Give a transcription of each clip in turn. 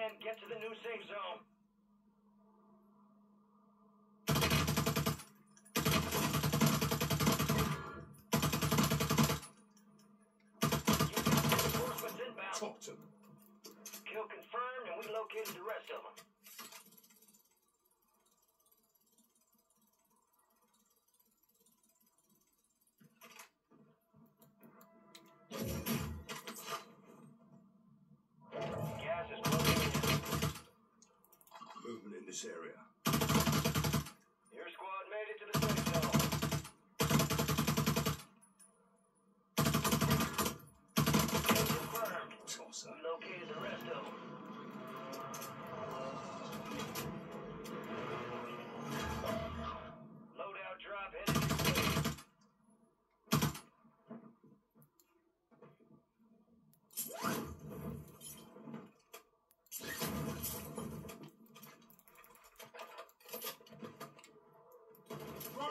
Get to the new safe zone. You got reinforcements inbound. Topped 'em. Kill confirmed, and we located the rest of them. This area. Your squad made it to the safe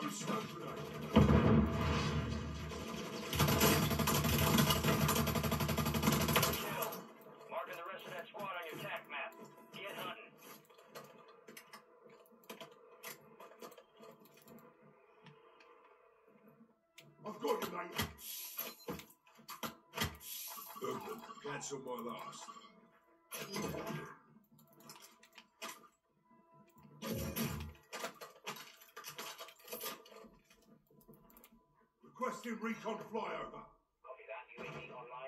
I've got you, mate. Movement. Cancel my last. Requesting recon flyover. Copy that. UAV online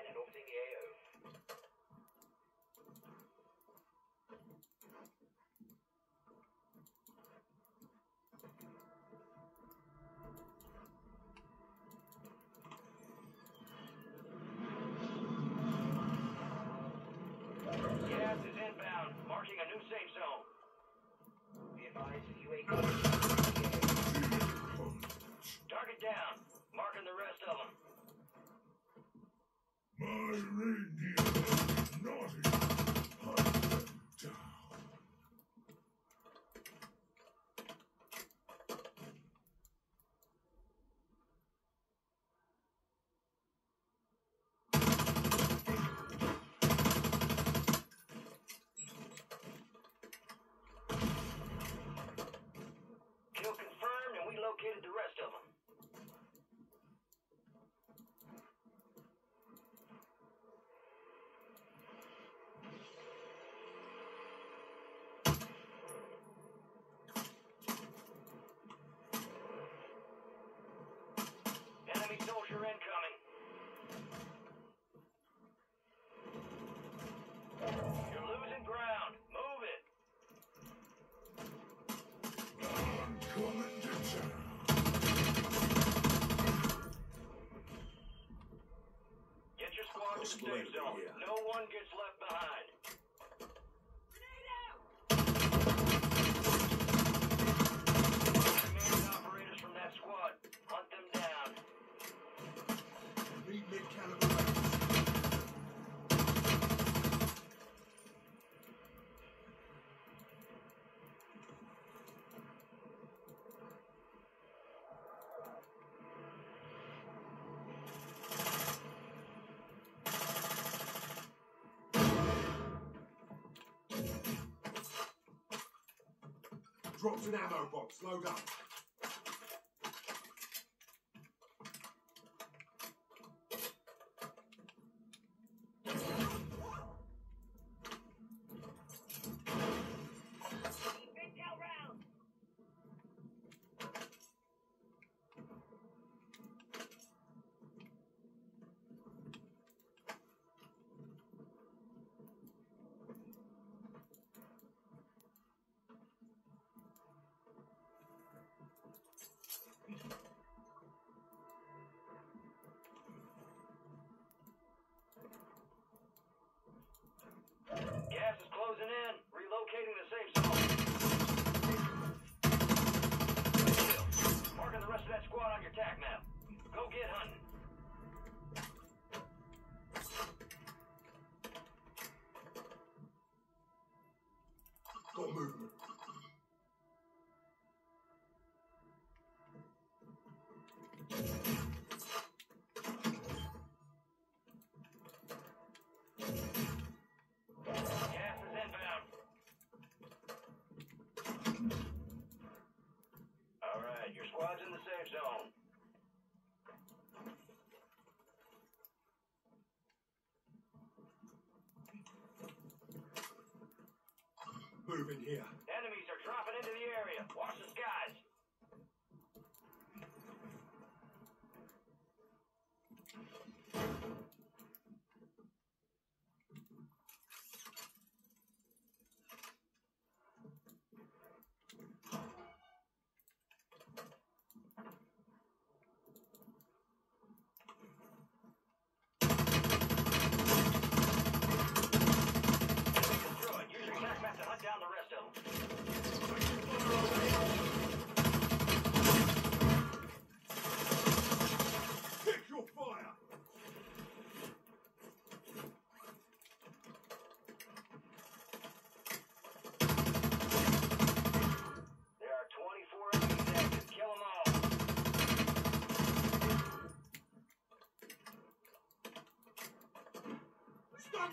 My reindeer here. No one gets left Drops an ammo box. Load up. repeating the same. Squad's in the safe zone. Move in here. Enemies are dropping into the area. Watch the skies. Destroyed. Use your attack map to hunt down the rest of them. Pick your fire! There are 24 enemies active. Kill them all. Stun grenade!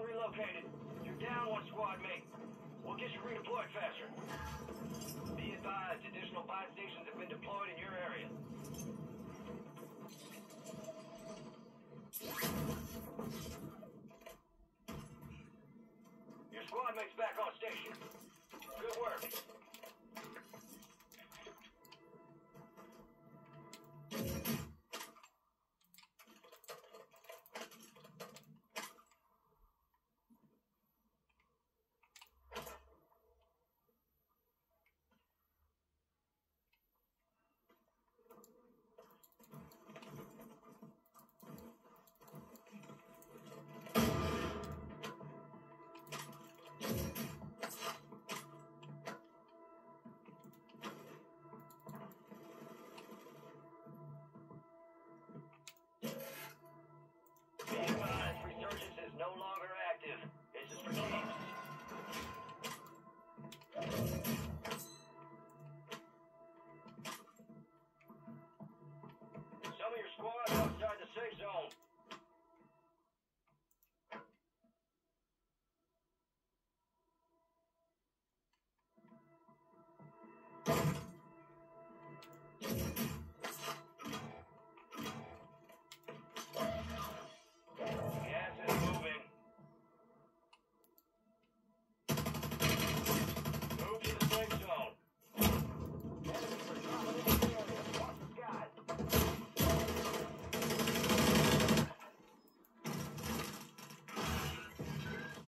squad relocated. You're down one squad mate. We'll get you redeployed faster. Be advised, additional buy stations have been deployed in your area. Your squad mate's back on station. Good work. Come on.